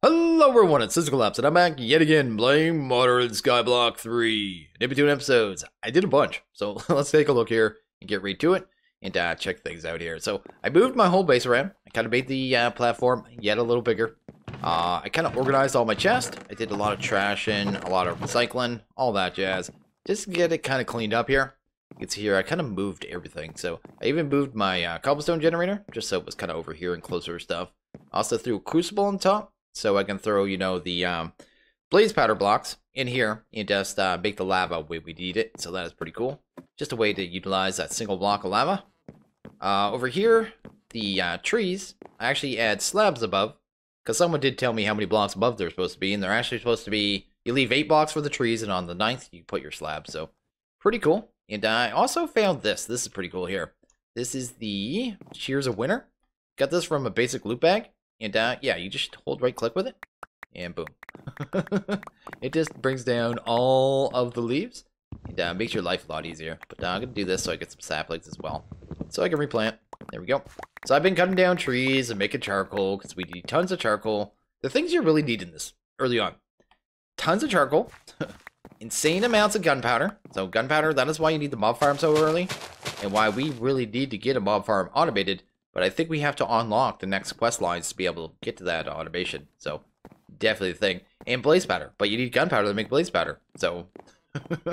Hello everyone, it's Cisco Labs, and I'm back yet again playing Modern Skyblock 3. In between episodes, I did a bunch, so let's take a look here and get right to it and uh, check things out here. So I moved my whole base around. I kind of made the uh, platform yet a little bigger. Uh, I kind of organized all my chest. I did a lot of trashing, a lot of recycling, all that jazz. Just to get it kind of cleaned up here. You can see here, I kind of moved everything. So I even moved my uh, cobblestone generator, just so it was kind of over here and closer stuff. Also threw a crucible on top so I can throw, you know, the um, blaze powder blocks in here and just uh, make the lava where we need it. So that is pretty cool. Just a way to utilize that single block of lava. Uh, over here, the uh, trees, I actually add slabs above. Because someone did tell me how many blocks above they're supposed to be. And they're actually supposed to be, you leave 8 blocks for the trees. And on the ninth, you put your slab, So pretty cool. And I also found this. This is pretty cool here. This is the Shears of Winter. Got this from a basic loot bag. And uh, yeah, you just hold right click with it, and boom. it just brings down all of the leaves, and uh, makes your life a lot easier. But uh, I'm to do this so I get some saplings as well, so I can replant. There we go. So I've been cutting down trees and making charcoal, because we need tons of charcoal. The things you really need in this, early on. Tons of charcoal, insane amounts of gunpowder. So gunpowder, that is why you need the mob farm so early, and why we really need to get a mob farm automated but I think we have to unlock the next quest lines to be able to get to that automation. So definitely the thing. And blaze powder. But you need gunpowder to make blaze powder. So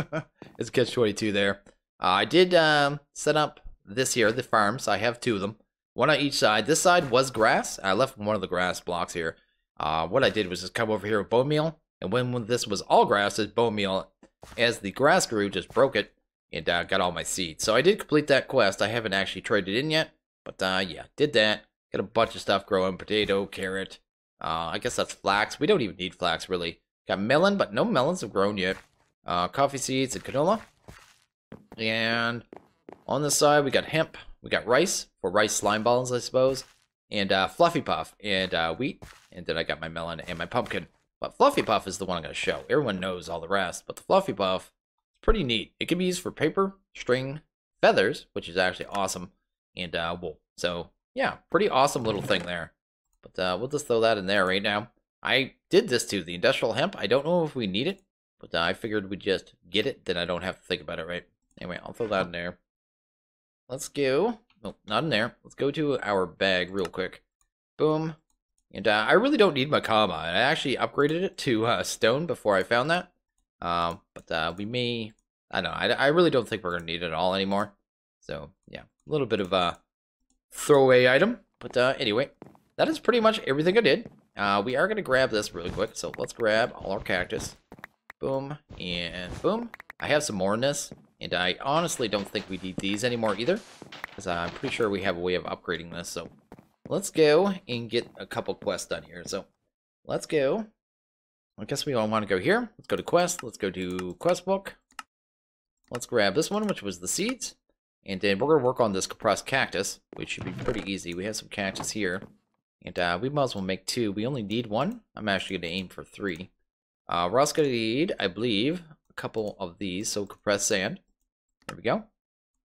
it's catch 22 there. Uh, I did um, set up this here, the farms. I have two of them. One on each side. This side was grass. I left one of the grass blocks here. Uh, what I did was just come over here with bone meal. And when, this was all grass, it's bone meal. As the grass grew, just broke it and uh, got all my seeds. So I did complete that quest. I haven't actually traded in yet. But uh, yeah, did that. Got a bunch of stuff growing. Potato, carrot. Uh, I guess that's flax. We don't even need flax, really. Got melon, but no melons have grown yet. Uh, coffee seeds and canola. And on this side, we got hemp. We got rice for rice slime balls, I suppose. And uh, Fluffy Puff and uh, wheat. And then I got my melon and my pumpkin. But Fluffy Puff is the one I'm going to show. Everyone knows all the rest. But the Fluffy Puff is pretty neat. It can be used for paper, string, feathers, which is actually awesome and uh, wool. So yeah, pretty awesome little thing there. But uh, we'll just throw that in there right now. I did this too, the industrial hemp. I don't know if we need it, but uh, I figured we'd just get it, then I don't have to think about it, right? Anyway, I'll throw that in there. Let's go. No, not in there. Let's go to our bag real quick. Boom. And uh, I really don't need my comma. I actually upgraded it to uh, stone before I found that. Um, but uh, we may... I don't know. I, I really don't think we're going to need it all anymore. So, yeah. A little bit of a throwaway item. But uh, anyway, that is pretty much everything I did. Uh, we are going to grab this really quick. So let's grab all our cactus. Boom and boom. I have some more in this. And I honestly don't think we need these anymore either. Because I'm pretty sure we have a way of upgrading this. So let's go and get a couple quests done here. So let's go. I guess we all want to go here. Let's go to quest. Let's go to quest book. Let's grab this one, which was the seeds. And then we're going to work on this compressed cactus, which should be pretty easy. We have some cactus here. And uh, we might as well make two. We only need one. I'm actually going to aim for three. Uh, we're also going to need, I believe, a couple of these. So compressed sand. There we go.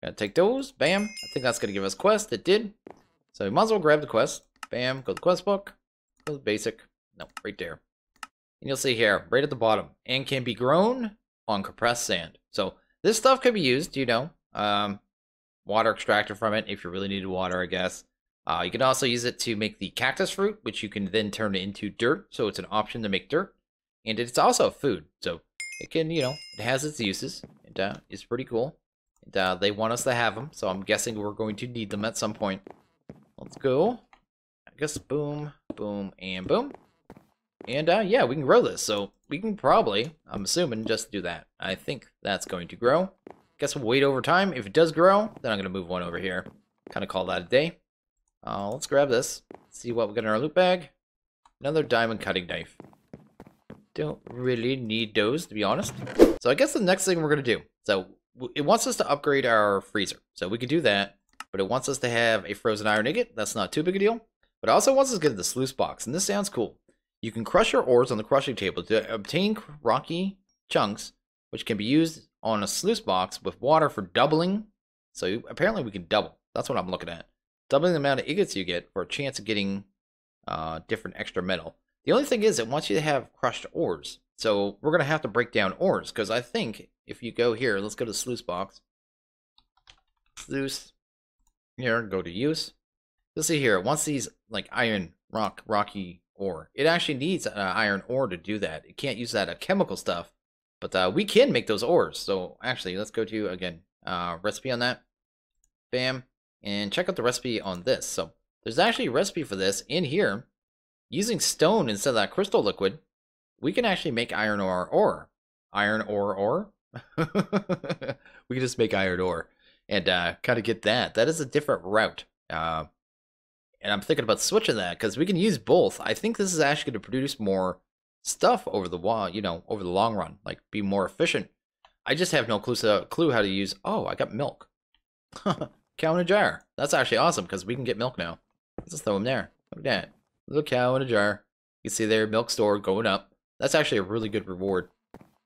Gonna take those. Bam. I think that's going to give us quest. It did. So we might as well grab the quest. Bam. Go to the quest book. Go to basic. No, right there. And you'll see here, right at the bottom. And can be grown on compressed sand. So this stuff can be used, you know. Um, water extracted from it if you really needed water, I guess. Uh, you can also use it to make the cactus fruit, which you can then turn into dirt. So it's an option to make dirt. And it's also food. So it can, you know, it has its uses. And uh, it's pretty cool. And uh, they want us to have them. So I'm guessing we're going to need them at some point. Let's go. I guess boom, boom, and boom. And uh, yeah, we can grow this. So we can probably, I'm assuming, just do that. I think that's going to grow. Guess we'll wait over time. If it does grow, then I'm going to move one over here. Kind of call that a day. Uh, let's grab this. See what we got in our loot bag. Another diamond cutting knife. Don't really need those, to be honest. So I guess the next thing we're going to do. So it wants us to upgrade our freezer. So we could do that. But it wants us to have a frozen iron ingot. That's not too big a deal. But it also wants us to get the sluice box. And this sounds cool. You can crush your ores on the crushing table to obtain rocky chunks, which can be used on a sluice box with water for doubling. So apparently we can double. That's what I'm looking at. Doubling the amount of ingots you get for a chance of getting uh, different extra metal. The only thing is, it wants you to have crushed ores. So we're going to have to break down ores, because I think if you go here, let's go to sluice box. Sluice. Here, go to use. You'll see here, once these like iron, rock, rocky ore, it actually needs uh, iron ore to do that. It can't use that uh, chemical stuff, but uh, we can make those ores. So actually, let's go to, again, uh, recipe on that. Bam. And check out the recipe on this. So there's actually a recipe for this in here. Using stone instead of that crystal liquid, we can actually make iron ore ore. Iron ore ore? we can just make iron ore and uh, kind of get that. That is a different route. Uh, and I'm thinking about switching that because we can use both. I think this is actually going to produce more stuff over the wall, you know, over the long run, like be more efficient. I just have no clue, clue how to use. Oh, I got milk. cow in a jar. That's actually awesome because we can get milk now. Let's just throw them there. Look at that. Little cow in a jar. You see their milk store going up. That's actually a really good reward.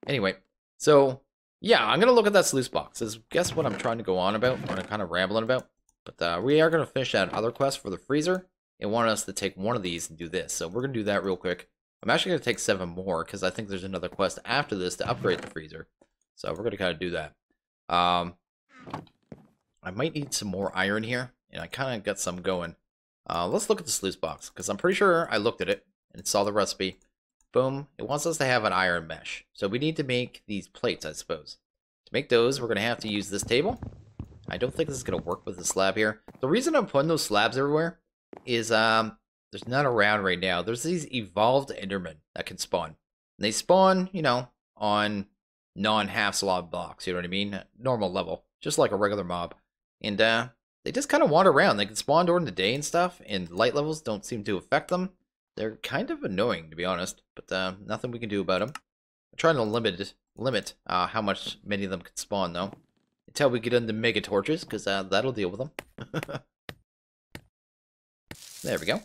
Anyway, so yeah, I'm going to look at that sluice box. Is guess what I'm trying to go on about, what I'm kind of rambling about. But uh, we are going to finish that other quest for the freezer. It wanted us to take one of these and do this. So we're going to do that real quick. I'm actually going to take seven more because I think there's another quest after this to upgrade the freezer. So we're going to kind of do that. Um, I might need some more iron here. And I kind of got some going. Uh, let's look at the sluice box because I'm pretty sure I looked at it and saw the recipe. Boom. It wants us to have an iron mesh. So we need to make these plates, I suppose. To make those, we're going to have to use this table. I don't think this is going to work with the slab here. The reason I'm putting those slabs everywhere is um, there's none around right now. There's these evolved Endermen that can spawn. And they spawn, you know, on non-half slab blocks, you know what I mean? Normal level, just like a regular mob. And uh, they just kind of wander around. They can spawn during the day and stuff, and light levels don't seem to affect them. They're kind of annoying, to be honest, but uh, nothing we can do about them. I'm trying to limit limit uh, how much many of them can spawn, though until we get into mega torches, because uh, that'll deal with them. there we go.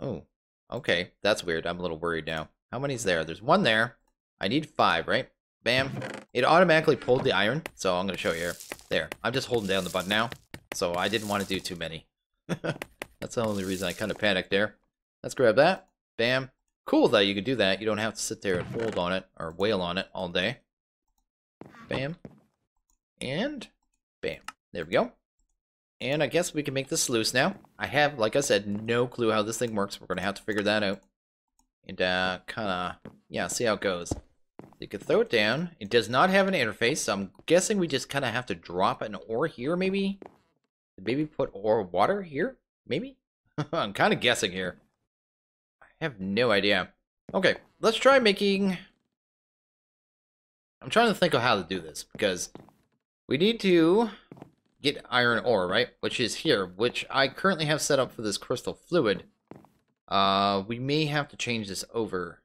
Oh, okay. That's weird. I'm a little worried now. How many's there? There's one there. I need five, right? Bam. It automatically pulled the iron, so I'm going to show you here. There. I'm just holding down the button now, so I didn't want to do too many. That's the only reason I kind of panicked there. Let's grab that. Bam. Cool that you can do that. You don't have to sit there and hold on it or wail on it all day. Bam. And bam. There we go. And I guess we can make this sluice now. I have, like I said, no clue how this thing works. We're going to have to figure that out. And uh, kind of, yeah, see how it goes. You can throw it down. It does not have an interface, so I'm guessing we just kind of have to drop an ore here, maybe? Maybe put ore water here? Maybe? I'm kind of guessing here. I have no idea. Okay, let's try making... I'm trying to think of how to do this, because we need to get iron ore, right? Which is here, which I currently have set up for this crystal fluid. Uh, we may have to change this over.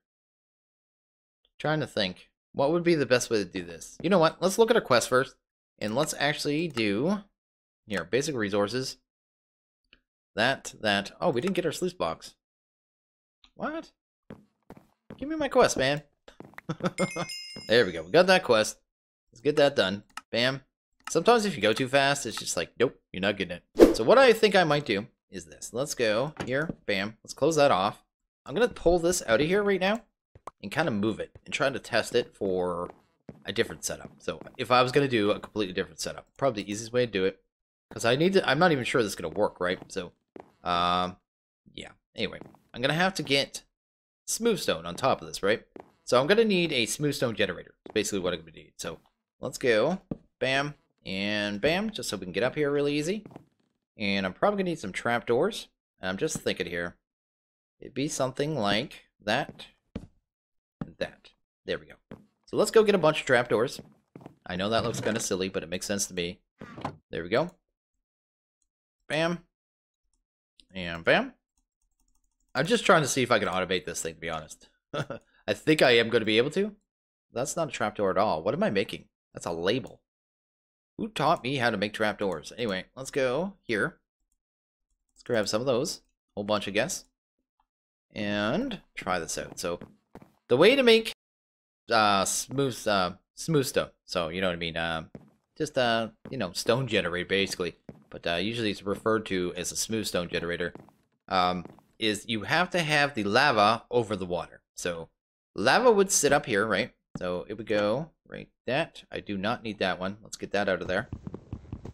Trying to think. What would be the best way to do this? You know what? Let's look at our quest first. And let's actually do... Here, basic resources. That, that... Oh, we didn't get our sluice box. What? Give me my quest, man. there we go. We got that quest. Let's get that done. Bam. Sometimes if you go too fast, it's just like, nope, you're not getting it. So what I think I might do is this. Let's go here, bam. Let's close that off. I'm going to pull this out of here right now and kind of move it and try to test it for a different setup. So if I was going to do a completely different setup, probably the easiest way to do it because I need to, I'm not even sure this is going to work, right? So, um, yeah. Anyway, I'm going to have to get smooth stone on top of this, right? So I'm going to need a smooth stone generator. That's basically what I'm to need. So let's go. Bam. And bam, just so we can get up here really easy. And I'm probably going to need some trapdoors. I'm just thinking here. It'd be something like that. That. There we go. So let's go get a bunch of trapdoors. I know that looks kind of silly, but it makes sense to me. There we go. Bam. And bam. I'm just trying to see if I can automate this thing, to be honest. I think I am going to be able to. That's not a trapdoor at all. What am I making? That's a label. Who taught me how to make trapdoors? Anyway, let's go here. Let's grab some of those. Whole bunch, I guess. And try this out. So, the way to make uh, smooth, uh, smooth stone. So, you know what I mean? Uh, just, uh, you know, stone generator, basically. But uh, usually it's referred to as a smooth stone generator. Um, is you have to have the lava over the water. So lava would sit up here, right? So it would go right that. I do not need that one. Let's get that out of there.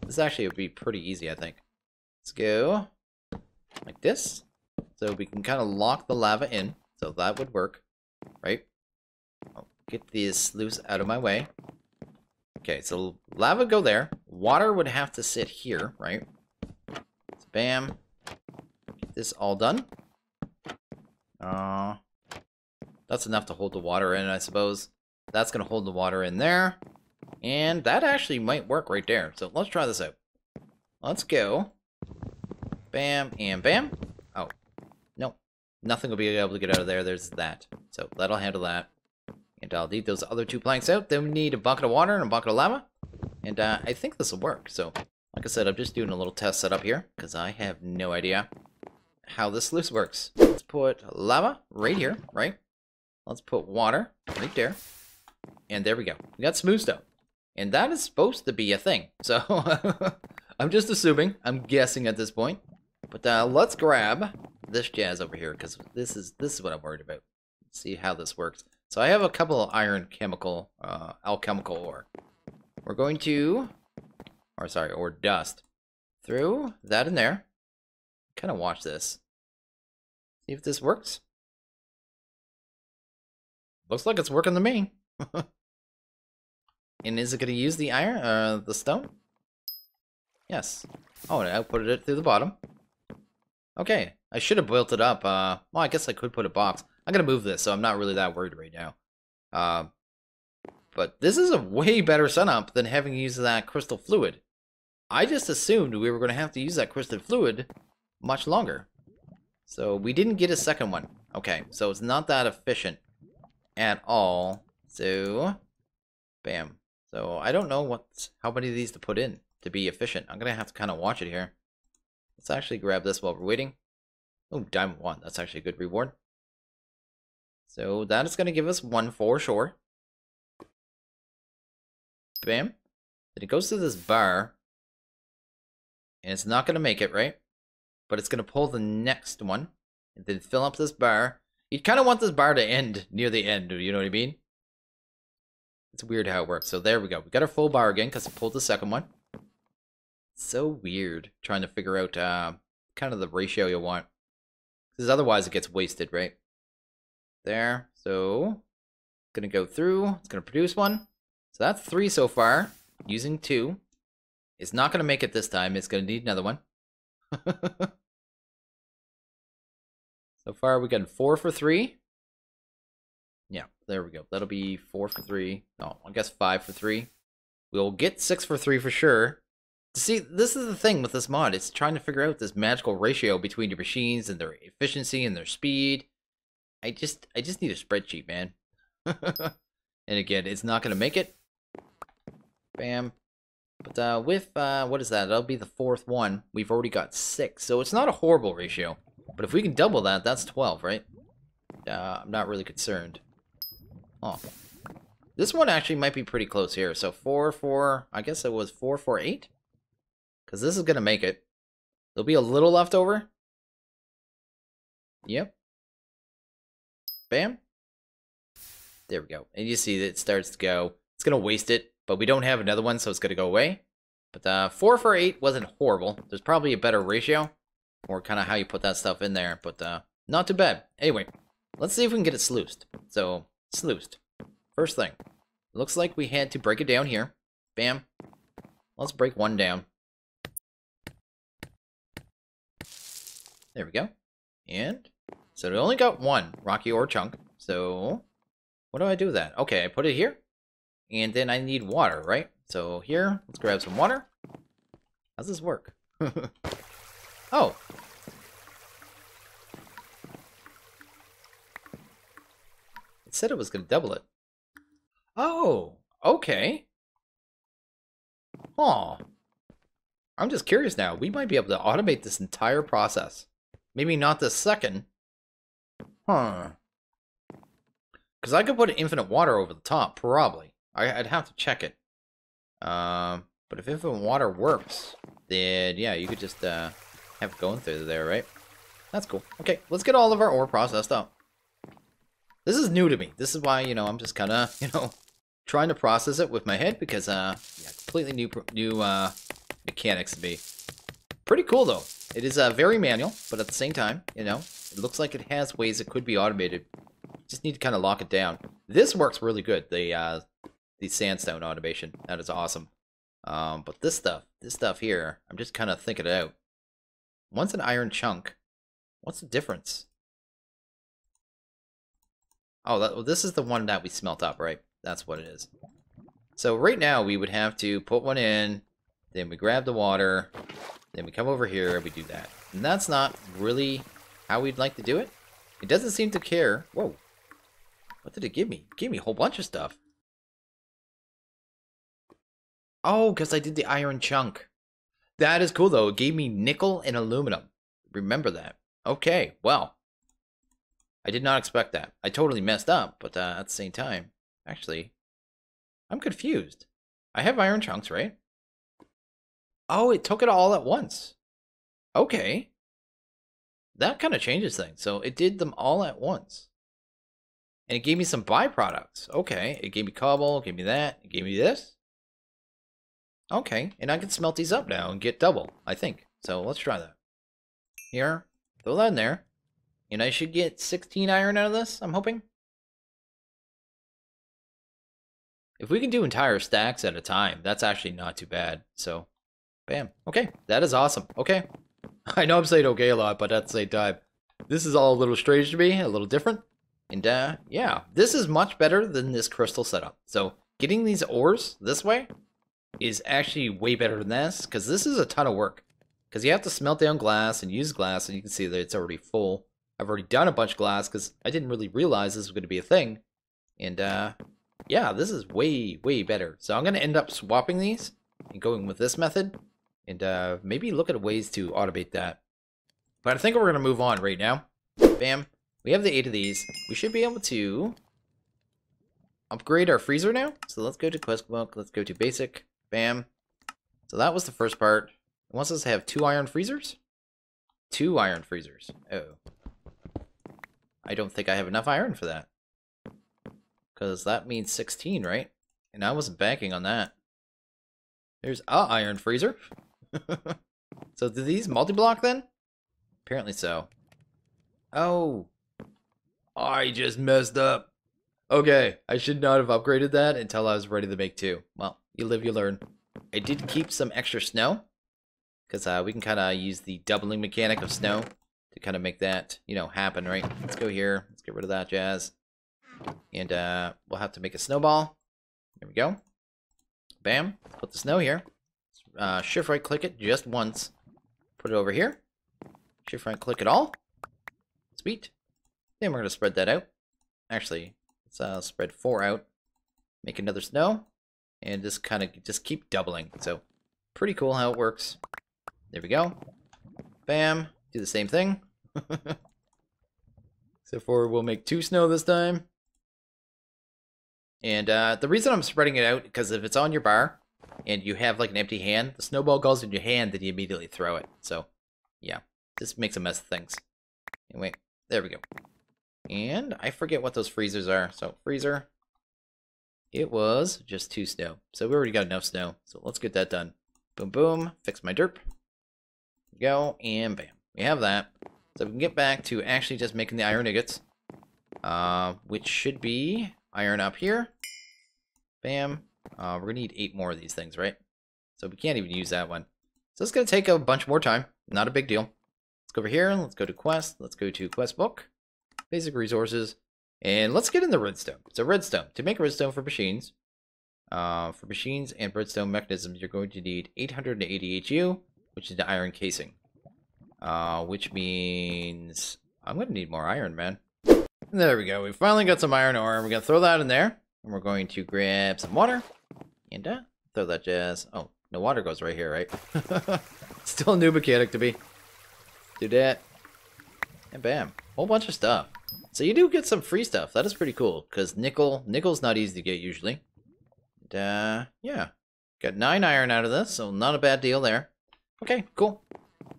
This actually would be pretty easy, I think. Let's go like this. So we can kind of lock the lava in. So that would work, right? I'll get this sluice out of my way. Okay, so lava go there. Water would have to sit here, right? So bam. Get this all done. Uh, that's enough to hold the water in, I suppose. That's going to hold the water in there. And that actually might work right there. So let's try this out. Let's go. Bam and bam. Oh, no. Nothing will be able to get out of there. There's that. So that'll handle that. And I'll leave those other two planks out. Then we need a bucket of water and a bucket of lava. And uh, I think this will work. So, like I said, I'm just doing a little test setup here. Because I have no idea how this sluice works. Let's put lava right here, right? Let's put water right there. And there we go. We got smooth stone. And that is supposed to be a thing. So, I'm just assuming. I'm guessing at this point. But uh, let's grab this jazz over here. Because this is, this is what I'm worried about. Let's see how this works. So I have a couple of iron chemical, uh, alchemical ore. We're going to, or sorry, or dust. Through that in there. Kind of watch this. See if this works. Looks like it's working to me. and is it going to use the iron, uh, the stone? Yes. Oh, and I put it through the bottom. Okay, I should have built it up. Uh, well, I guess I could put a box. I'm going to move this, so I'm not really that worried right now. Uh, but this is a way better setup than having to use that crystal fluid. I just assumed we were going to have to use that crystal fluid much longer. So we didn't get a second one. Okay, so it's not that efficient at all. So, bam. So I don't know what how many of these to put in to be efficient. I'm going to have to kind of watch it here. Let's actually grab this while we're waiting. Oh, diamond one. That's actually a good reward. So that is going to give us one for sure. Bam. Then it goes to this bar. And it's not going to make it, right? But it's going to pull the next one. And then fill up this bar. You kind of want this bar to end near the end, you know what I mean? It's weird how it works. So there we go. We got our full bar again because it pulled the second one. So weird trying to figure out uh, kind of the ratio you want. Because otherwise it gets wasted, right? there. So, it's gonna go through. It's gonna produce one. So that's three so far, using two. It's not gonna make it this time. It's gonna need another one. so far, we got four for three. There we go. That'll be four for three. No, I guess five for three. We'll get six for three for sure. See, this is the thing with this mod. It's trying to figure out this magical ratio between your machines and their efficiency and their speed I just I just need a spreadsheet, man. and again, it's not gonna make it. Bam. But uh, with uh, what is that? That'll be the fourth one. We've already got six, so it's not a horrible ratio. But if we can double that, that's twelve, right? Uh, I'm not really concerned. Oh, this one actually might be pretty close here. So four, four. I guess it was four, four, eight. Because this is gonna make it. There'll be a little left over. Yep. Bam. There we go. And you see that it starts to go. It's going to waste it, but we don't have another one, so it's going to go away. But uh, 4 for 8 wasn't horrible. There's probably a better ratio, or kind of how you put that stuff in there, but uh, not too bad. Anyway, let's see if we can get it sluiced. So, sluiced. First thing. Looks like we had to break it down here. Bam. Let's break one down. There we go. And so we only got one rocky ore chunk. So what do I do with that? Okay, I put it here. And then I need water, right? So here, let's grab some water. How's this work? oh. It said it was going to double it. Oh, okay. Huh. I'm just curious now. We might be able to automate this entire process. Maybe not the second, Huh. Because I could put infinite water over the top, probably. I, would have to check it. Um, but if infinite water works, then yeah, you could just uh, have it going through there, right? That's cool. Okay, let's get all of our ore processed up. This is new to me. This is why, you know, I'm just kind of, you know, trying to process it with my head because, uh, yeah, completely new, new, uh, mechanics to me. Pretty cool, though. It is, uh, very manual, but at the same time, you know, it looks like it has ways it could be automated. Just need to kind of lock it down. This works really good, the, uh, the sandstone automation. That is awesome. Um, but this stuff, this stuff here, I'm just kind of thinking it out. One's an iron chunk. What's the difference? Oh, that, well, this is the one that we smelt up, right? That's what it is. So right now we would have to put one in, then we grab the water, then we come over here and we do that. And that's not really how we'd like to do it. It doesn't seem to care. Whoa. What did it give me? It gave me a whole bunch of stuff. Oh, because I did the iron chunk. That is cool, though. It gave me nickel and aluminum. Remember that. Okay, well. I did not expect that. I totally messed up, but uh, at the same time, actually, I'm confused. I have iron chunks, right? Oh, it took it all at once. Okay. That kind of changes things. So it did them all at once. And it gave me some byproducts. Okay, it gave me cobble, gave me that, it gave me this. Okay, and I can smelt these up now and get double, I think. So let's try that. Here, throw that in there. And I should get 16 iron out of this, I'm hoping. If we can do entire stacks at a time, that's actually not too bad. So, bam. Okay, that is awesome. Okay. I know I'm saying okay a lot, but at the same time, this is all a little strange to me, a little different. And, uh, yeah, this is much better than this crystal setup. So, getting these ores this way is actually way better than this, because this is a ton of work. Because you have to smelt down glass and use glass, and you can see that it's already full. I've already done a bunch of glass, because I didn't really realize this was going to be a thing. And, uh, yeah, this is way, way better. So I'm going to end up swapping these and going with this method. And, uh, maybe look at ways to automate that. But I think we're going to move on right now. Bam. We have the eight of these. We should be able to upgrade our freezer now. So let's go to quest book. Let's go to basic. Bam. So that was the first part. It wants us to have two iron freezers? Two iron freezers. Oh. I don't think I have enough iron for that. Because that means 16, right? And I wasn't banking on that. There's a iron freezer. so do these multi-block then? Apparently so. Oh. I just messed up. Okay, I should not have upgraded that until I was ready to make two. Well, you live, you learn. I did keep some extra snow. Because uh, we can kind of use the doubling mechanic of snow to kind of make that, you know, happen, right? Let's go here. Let's get rid of that jazz. And uh, we'll have to make a snowball. There we go. Bam. Put the snow here. Uh, shift right click it just once. Put it over here. Shift right click it all. Sweet. Then we're going to spread that out. Actually, let's uh, spread four out. Make another snow and just kind of just keep doubling. So pretty cool how it works. There we go. Bam. Do the same thing. Except for we'll make two snow this time. And uh, the reason I'm spreading it out, because if it's on your bar, and you have like an empty hand, the snowball goes in your hand, then you immediately throw it. So, yeah, this makes a mess of things. Anyway, there we go. And I forget what those freezers are. So, freezer, it was just two snow. So we already got enough snow. So let's get that done. Boom, boom. Fix my derp. Go, and bam. We have that. So we can get back to actually just making the iron ingots. Uh, which should be iron up here. Bam. Uh, we're going to need eight more of these things, right? So we can't even use that one. So it's going to take a bunch more time. Not a big deal. Let's go over here. Let's go to quest. Let's go to quest book. Basic resources. And let's get in the redstone. So redstone. To make redstone for machines, uh, for machines and redstone mechanisms, you're going to need 880 HU, which is the iron casing. Uh, which means I'm going to need more iron, man. There we go. We finally got some iron ore. We're going to throw that in there. And we're going to grab some water. And uh, throw that jazz. Oh, no water goes right here, right? Still a new mechanic to be. Do that. And bam. Whole bunch of stuff. So you do get some free stuff. That is pretty cool, because nickel, nickel's not easy to get usually. And, uh, yeah. Got 9 iron out of this, so not a bad deal there. Okay, cool.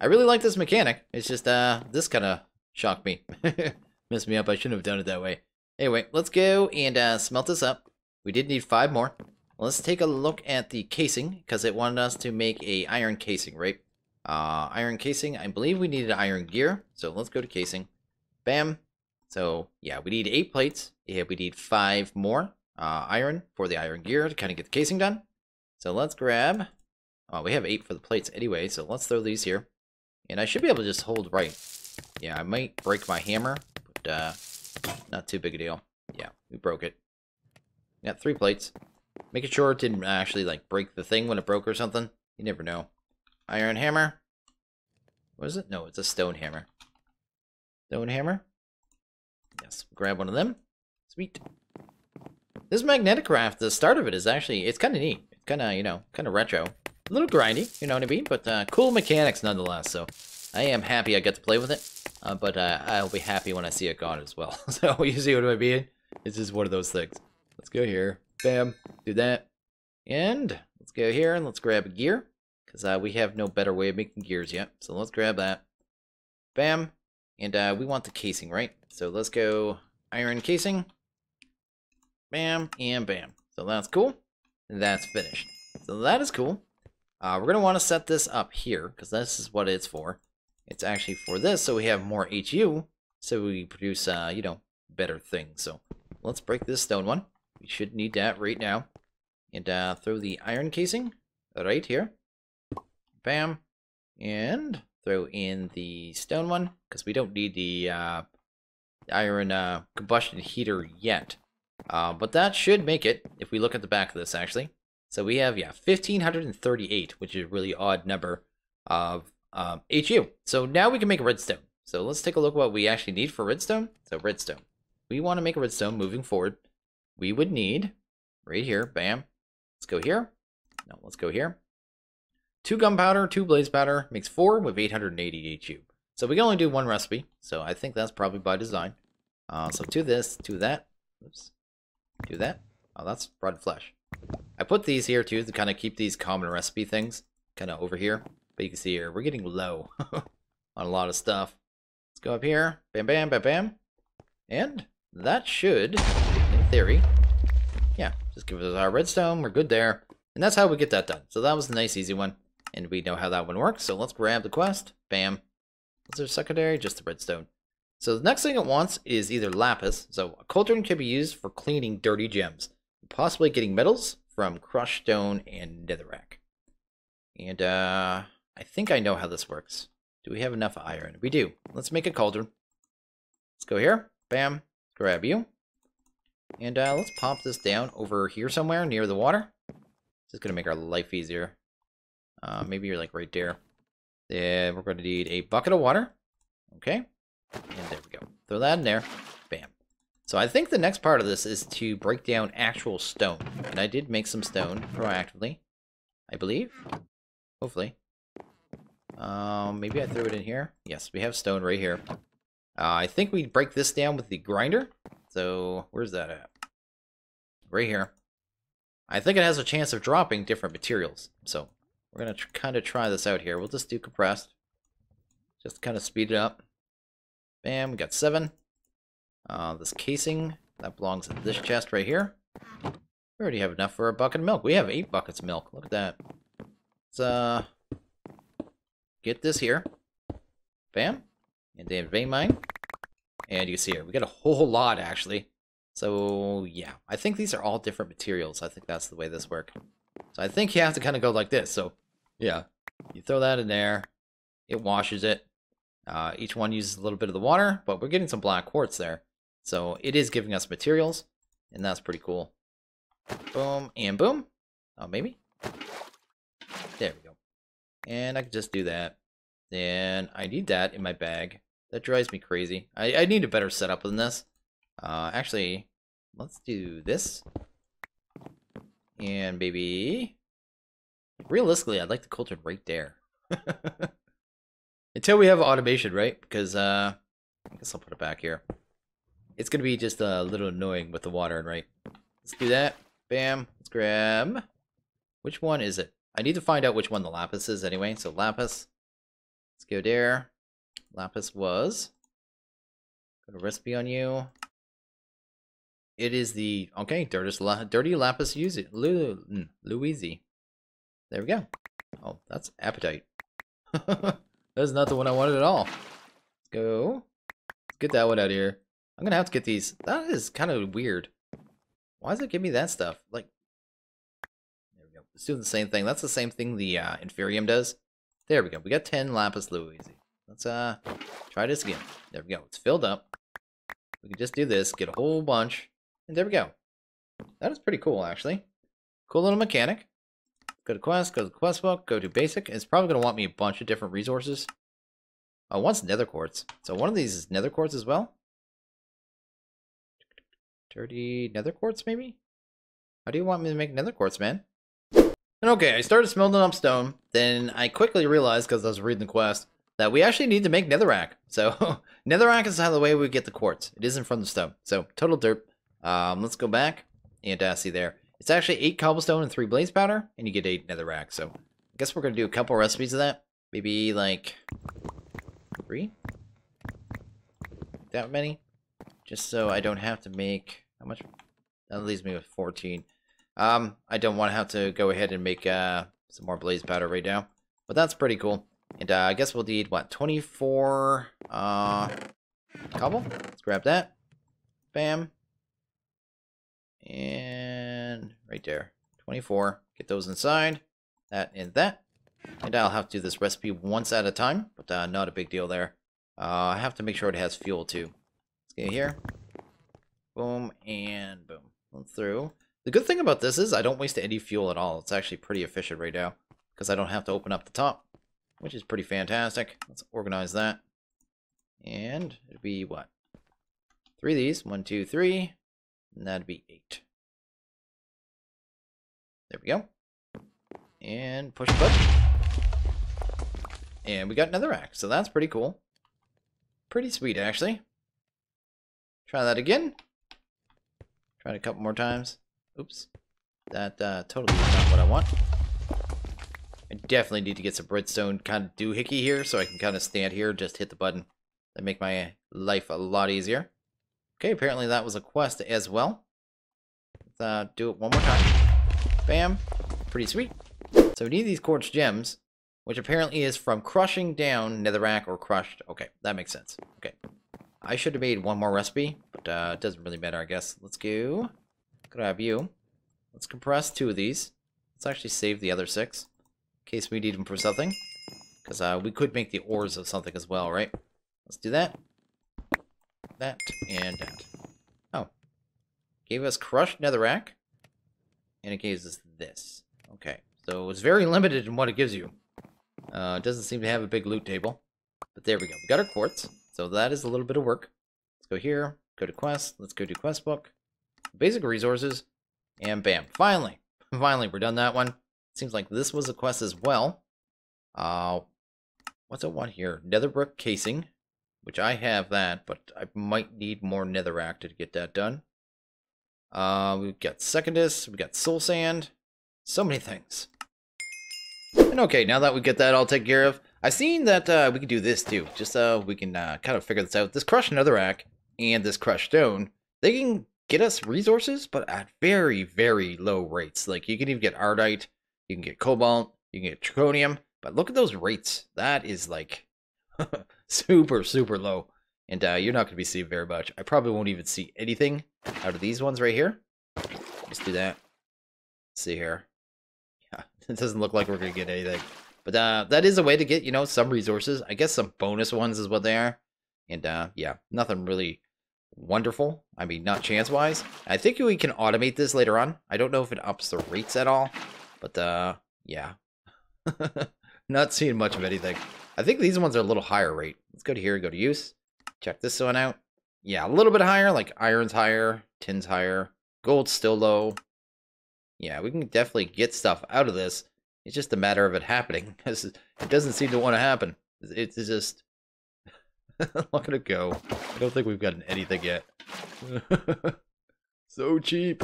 I really like this mechanic. It's just, uh, this kind of shocked me. Messed me up. I shouldn't have done it that way. Anyway, let's go and uh, smelt this up. We did need five more. Let's take a look at the casing, because it wanted us to make a iron casing, right? Uh, iron casing, I believe we needed iron gear, so let's go to casing. Bam. So, yeah, we need eight plates. Yeah, we need five more uh, iron for the iron gear to kind of get the casing done. So let's grab... Oh, we have eight for the plates anyway, so let's throw these here. And I should be able to just hold right. Yeah, I might break my hammer, but uh, not too big a deal. Yeah, we broke it. Got three plates. Making sure it didn't actually, like, break the thing when it broke or something. You never know. Iron hammer. What is it? No, it's a stone hammer. Stone hammer. Yes, grab one of them. Sweet. This Magneticraft, the start of it is actually, it's kind of neat. Kind of, you know, kind of retro. A little grindy, you know what I mean? But uh, cool mechanics nonetheless, so I am happy I get to play with it. Uh, but uh, I'll be happy when I see it gone as well. so you see what I mean? It's just one of those things. Let's go here. Bam. Do that. And let's go here and let's grab a gear. Because uh, we have no better way of making gears yet. So let's grab that. Bam. And uh, we want the casing, right? So let's go iron casing. Bam and bam. So that's cool. And that's finished. So that is cool. Uh, we're going to want to set this up here, because this is what it's for. It's actually for this, so we have more HU, so we produce, uh, you know, better things. So let's break this stone one. We should need that right now. And uh, throw the iron casing right here. Bam. And throw in the stone one, because we don't need the uh, iron uh, combustion heater yet. Uh, but that should make it, if we look at the back of this, actually. So we have, yeah, 1,538, which is a really odd number of um, HU. So now we can make redstone. So let's take a look what we actually need for redstone. So redstone. We want to make a redstone moving forward. We would need, right here, bam. Let's go here. No, let's go here. Two gunpowder, two blaze powder, makes four with 880 HU. So we can only do one recipe, so I think that's probably by design. Uh, so to this, to that, oops, do that. Oh, that's rotted flesh. I put these here too to kind of keep these common recipe things kind of over here. But you can see here, we're getting low on a lot of stuff. Let's go up here. Bam, bam, bam, bam. And that should, in theory, yeah, just give us our redstone. We're good there. And that's how we get that done. So that was a nice, easy one. And we know how that one works. So let's grab the quest. Bam. What's our secondary? Just the redstone. So the next thing it wants is either lapis. So a cauldron can be used for cleaning dirty gems. Possibly getting metals from crushed stone and netherrack. And uh, I think I know how this works. Do we have enough iron? We do. Let's make a cauldron. Let's go here. Bam. Grab you. And uh, let's pop this down over here somewhere near the water. This is going to make our life easier. Uh, maybe you're like right there. Then we're going to need a bucket of water. Okay. And there we go. Throw that in there. So I think the next part of this is to break down actual stone. And I did make some stone proactively. I believe. Hopefully. Um, maybe I threw it in here. Yes, we have stone right here. Uh, I think we break this down with the grinder. So, where's that at? Right here. I think it has a chance of dropping different materials. So, we're going to kind of try this out here. We'll just do compressed. Just kind of speed it up. Bam, we got seven. Uh, this casing, that belongs in this chest right here. We already have enough for a bucket of milk. We have eight buckets of milk. Look at that. Let's uh, get this here. Bam. And then vein mine. And you see here, we got a whole lot actually. So yeah, I think these are all different materials. I think that's the way this works. So I think you have to kind of go like this. So yeah, you throw that in there. It washes it. Uh, each one uses a little bit of the water, but we're getting some black quartz there. So it is giving us materials, and that's pretty cool. Boom, and boom. Oh, maybe? There we go. And I can just do that. And I need that in my bag. That drives me crazy. I, I need a better setup than this. Uh, actually, let's do this. And maybe... Realistically, I'd like the cauldron right there. Until we have automation, right? Because, uh... I guess I'll put it back here. It's gonna be just a little annoying with the water, right? Let's do that. Bam. Let's grab... Which one is it? I need to find out which one the lapis is anyway. So lapis. Let's go there. Lapis was. Got a recipe on you. It is the okay, dirty, la dirty lapis use it. Lu mm, Luigi. There we go. Oh, that's apatite. that's not the one I wanted at all. Let's go. Let's get that one out of here. I'm gonna have to get these. That is kind of weird. Why does it give me that stuff? Like, there we go. It's the same thing. That's the same thing the uh, Inferium does. There we go. We got 10 Lapis Lazuli. Let's uh try this again. There we go. It's filled up. We can just do this, get a whole bunch, and there we go. That is pretty cool, actually. Cool little mechanic. Go to quest, go to quest book, go to basic. It's probably going to want me a bunch of different resources. I Oh, one's nether quartz. So one of these is nether quartz as well. Dirty nether quartz, maybe? How do you want me to make nether quartz, man? And okay, I started smelting up stone. Then I quickly realized, because I was reading the quest, that we actually need to make netherrack. So netherrack is how the way we get the quartz. It isn't from the stone. So total derp. Um, let's go back and uh, see there. It's actually eight cobblestone and three blaze powder, and you get eight netherrack. So I guess we're gonna do a couple recipes of that. Maybe like three. That many, just so I don't have to make how much. That leaves me with fourteen. Um, I don't want to have to go ahead and make uh some more blaze powder right now, but that's pretty cool. And uh, I guess we'll need, what, 24 uh, cobble? Let's grab that. Bam. And right there. 24. Get those inside. That and that. And I'll have to do this recipe once at a time, but uh, not a big deal there. Uh, I have to make sure it has fuel too. Let's get here. Boom, and boom. Through. The good thing about this is I don't waste any fuel at all. It's actually pretty efficient right now because I don't have to open up the top which is pretty fantastic. Let's organize that. And it'd be what? Three of these. One, two, three. And that'd be eight. There we go. And push button. And we got another axe, so that's pretty cool. Pretty sweet, actually. Try that again. Try it a couple more times. Oops. That uh, totally is not what I want. I definitely need to get some redstone kind of doohickey here so I can kind of stand here, just hit the button. That make my life a lot easier. Okay, apparently that was a quest as well. Let's uh, do it one more time. Bam. Pretty sweet. So we need these quartz gems, which apparently is from crushing down netherrack or crushed. Okay, that makes sense. Okay. I should have made one more recipe, but uh, it doesn't really matter, I guess. Let's go. Grab you. Let's compress two of these. Let's actually save the other six in case we need them for something. Because uh, we could make the ores of something as well, right? Let's do that. That and that. Oh. Gave us crushed netherrack. And it gave us this. Okay. So it's very limited in what it gives you. Uh, it doesn't seem to have a big loot table. But there we go. We got our quartz. So that is a little bit of work. Let's go here. Go to quest. Let's go to quest book. Basic resources. And bam. Finally. Finally, we're done that one. Seems like this was a quest as well. Uh, what's I want here? Netherbrick casing, which I have that, but I might need more netherrack to get that done. Uh, we've got Secondus, we've got Soul Sand, so many things. And okay, now that we get that all taken care of, I've seen that uh, we can do this too, just so we can uh, kind of figure this out. This crushed netherrack and this crushed stone, they can get us resources, but at very, very low rates. Like, you can even get Ardite, you can get cobalt, you can get draconium, but look at those rates. That is like super, super low. And uh, you're not going to be seeing very much. I probably won't even see anything out of these ones right here. Let's do that. Let's see here. Yeah, it doesn't look like we're going to get anything. But uh, that is a way to get, you know, some resources. I guess some bonus ones is what they are. And uh, yeah, nothing really wonderful. I mean, not chance-wise. I think we can automate this later on. I don't know if it ups the rates at all. But, uh, yeah. Not seeing much of anything. I think these ones are a little higher rate. Let's go to here, go to use. Check this one out. Yeah, a little bit higher, like iron's higher, tin's higher, gold's still low. Yeah, we can definitely get stuff out of this. It's just a matter of it happening. it doesn't seem to want to happen. It's just... Look at it go. I don't think we've gotten anything yet. so cheap.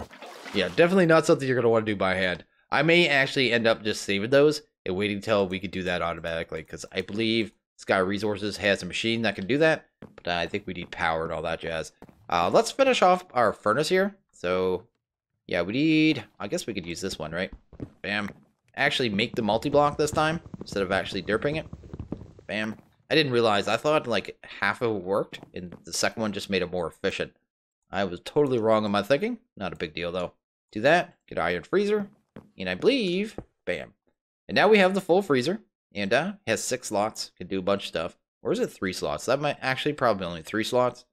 Yeah, definitely not something you're going to want to do by hand. I may actually end up just saving those and waiting till we could do that automatically because I believe Sky Resources has a machine that can do that, but I think we need power and all that jazz. Uh, let's finish off our furnace here. So, yeah, we need... I guess we could use this one, right? Bam. Actually make the multi-block this time, instead of actually derping it. Bam. I didn't realize. I thought, like, half of it worked, and the second one just made it more efficient. I was totally wrong in my thinking. Not a big deal, though. Do that, get iron freezer, and I believe, bam. And now we have the full freezer, and uh, has six slots, can do a bunch of stuff. Or is it three slots? That might actually probably only three slots.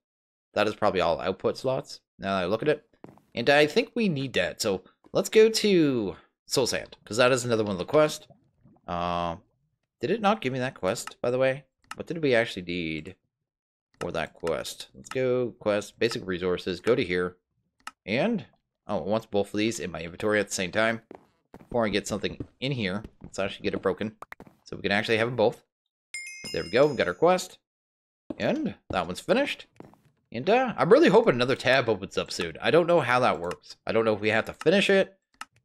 That is probably all output slots, now that I look at it. And I think we need that, so let's go to Soul Sand, because that is another one of the quests. Uh, did it not give me that quest, by the way? What did we actually need for that quest? Let's go quest, basic resources, go to here, and Oh, it wants both of these in my inventory at the same time. Before I get something in here, let's actually get it broken. So we can actually have them both. There we go, we got our quest. And that one's finished. And uh, I'm really hoping another tab opens up soon. I don't know how that works. I don't know if we have to finish it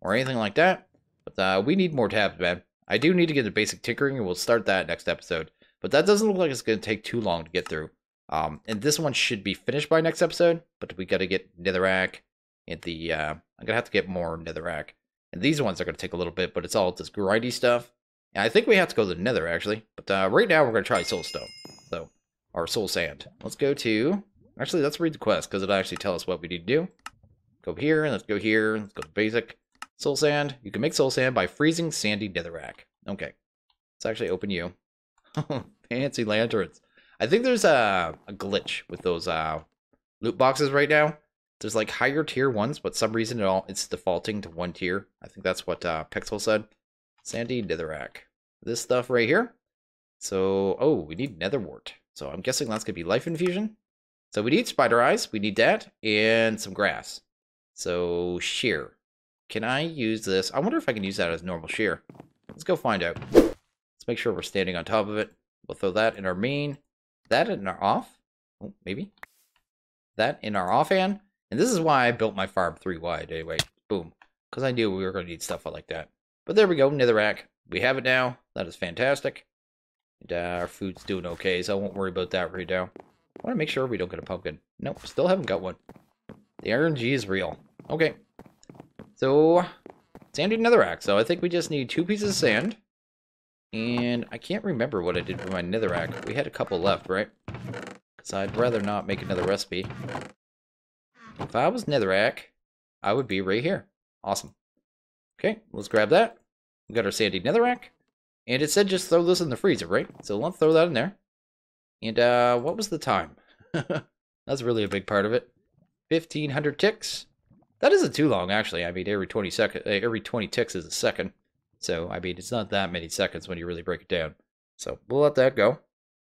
or anything like that. But uh, we need more tabs, man. I do need to get the basic tinkering, and we'll start that next episode. But that doesn't look like it's going to take too long to get through. Um, and this one should be finished by next episode, but we got to get Netherrack, and the uh, I'm gonna have to get more netherrack. And these ones are gonna take a little bit, but it's all this grindy stuff. And I think we have to go to the nether actually. But uh, right now we're gonna try soulstone. So or soul sand. Let's go to actually let's read the quest because it'll actually tell us what we need to do. Go here, and let's go here, let's go to basic. Soul sand. You can make soul sand by freezing sandy netherrack. Okay. Let's actually open you. Fancy lanterns. I think there's a, a glitch with those uh, loot boxes right now. There's like higher tier ones, but some reason it all it's defaulting to one tier. I think that's what uh, Pixel said. Sandy Netherrack. This stuff right here. So, oh, we need Nether Wart. So I'm guessing that's gonna be Life Infusion. So we need Spider Eyes. We need that and some grass. So shear. Can I use this? I wonder if I can use that as normal shear. Let's go find out. Let's make sure we're standing on top of it. We'll throw that in our main. That in our off. Oh, maybe. That in our offhand. And this is why I built my farm three wide anyway. Boom. Because I knew we were going to need stuff like that. But there we go, netherrack. We have it now. That is fantastic. And uh, our food's doing okay, so I won't worry about that right now. I want to make sure we don't get a pumpkin. Nope, still haven't got one. The RNG is real. Okay. So, sandy netherrack. So I think we just need two pieces of sand. And I can't remember what I did for my netherrack. We had a couple left, right? Because I'd rather not make another recipe. If I was Netherrack, I would be right here. Awesome. Okay, let's grab that. We got our sandy Netherrack. And it said just throw this in the freezer, right? So let's throw that in there. And uh, what was the time? That's really a big part of it. 1500 ticks. That isn't too long, actually. I mean, every 20 second, uh, every 20 ticks is a second. So, I mean, it's not that many seconds when you really break it down. So, we'll let that go.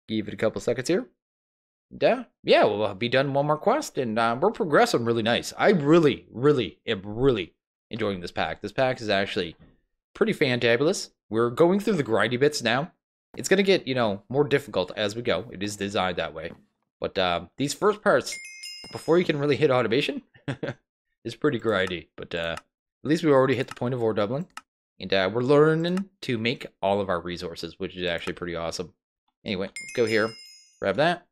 Give it a couple seconds here yeah, yeah, we'll be done one more quest, and uh, we're progressing really nice. I really, really am really enjoying this pack. This pack is actually pretty fantabulous. We're going through the grindy bits now. It's gonna get, you know, more difficult as we go. It is designed that way. But uh, these first parts, before you can really hit automation, is pretty grindy. But uh, at least we already hit the point of ore doubling. And uh, we're learning to make all of our resources, which is actually pretty awesome. Anyway, go here. Grab that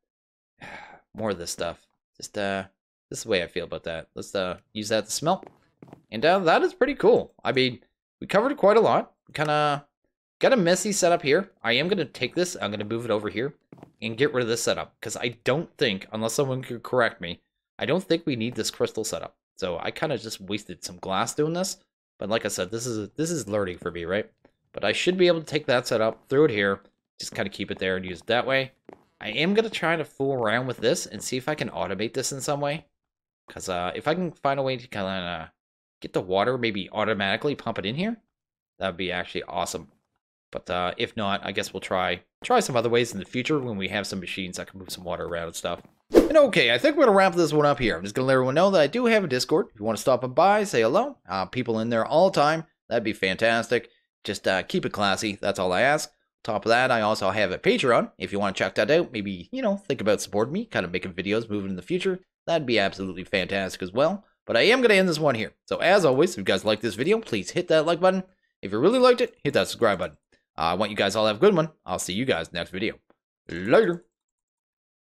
more of this stuff. Just uh, this is the way I feel about that. Let's uh use that to smelt, and uh, that is pretty cool. I mean, we covered quite a lot. Kind of got a messy setup here. I am gonna take this. I'm gonna move it over here and get rid of this setup because I don't think, unless someone could correct me, I don't think we need this crystal setup. So I kind of just wasted some glass doing this. But like I said, this is this is learning for me, right? But I should be able to take that setup, throw it here, just kind of keep it there and use it that way. I am going to try to fool around with this and see if I can automate this in some way. Because uh, if I can find a way to kind of get the water, maybe automatically pump it in here, that would be actually awesome. But uh, if not, I guess we'll try try some other ways in the future when we have some machines that can move some water around and stuff. And okay, I think we're to wrap this one up here. I'm just to let everyone know that I do have a Discord. If you want to stop by, say hello. Uh, people in there all the time. That'd be fantastic. Just uh, keep it classy. That's all I ask. Top of that, I also have a Patreon. If you want to check that out, maybe, you know, think about supporting me, kind of making videos moving in the future. That'd be absolutely fantastic as well. But I am to end this one here. So as always, if you guys like this video, please hit that like button. If you really liked it, hit that subscribe button. Uh, I want you guys all have a good one. I'll see you guys next video. Later.